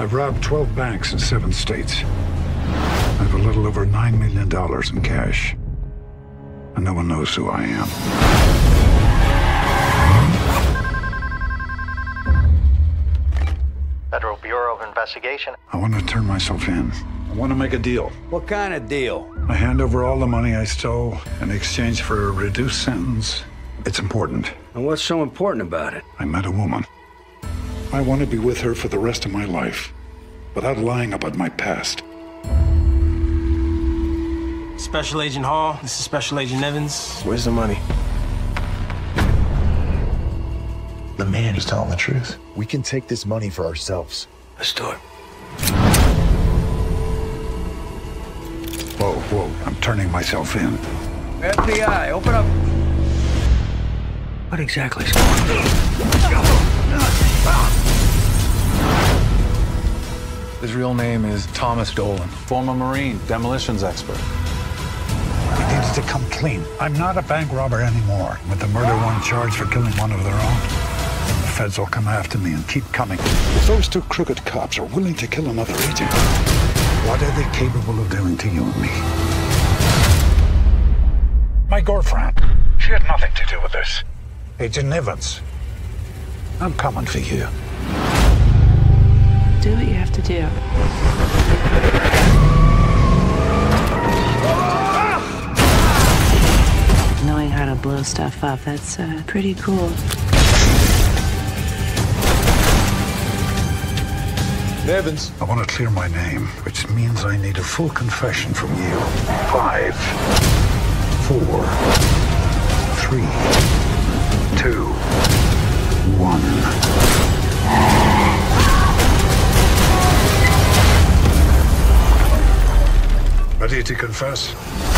I've robbed 12 banks in seven states. I have a little over $9 million in cash. And no one knows who I am. Federal Bureau of Investigation. I want to turn myself in. I want to make a deal. What kind of deal? I hand over all the money I stole in exchange for a reduced sentence. It's important. And what's so important about it? I met a woman. I want to be with her for the rest of my life without lying about my past. Special Agent Hall, this is Special Agent Nivens. Where's the money? The man is telling the truth. We can take this money for ourselves. Let's do it. Whoa, whoa, I'm turning myself in. FBI, open up. What exactly is going on? Real name is Thomas Dolan, former Marine, demolitions expert. We needed to come clean. I'm not a bank robber anymore. With the murder one charged for killing one of their own, the feds will come after me and keep coming. If those two crooked cops are willing to kill another agent, what are they capable of doing to you and me? My girlfriend, she had nothing to do with this. Agent Nivens, I'm coming for you. Do what you have to do. Knowing how to blow stuff up, that's uh, pretty cool. Evans. I want to clear my name, which means I need a full confession from you. Five, four, three, two, one. Ready to confess?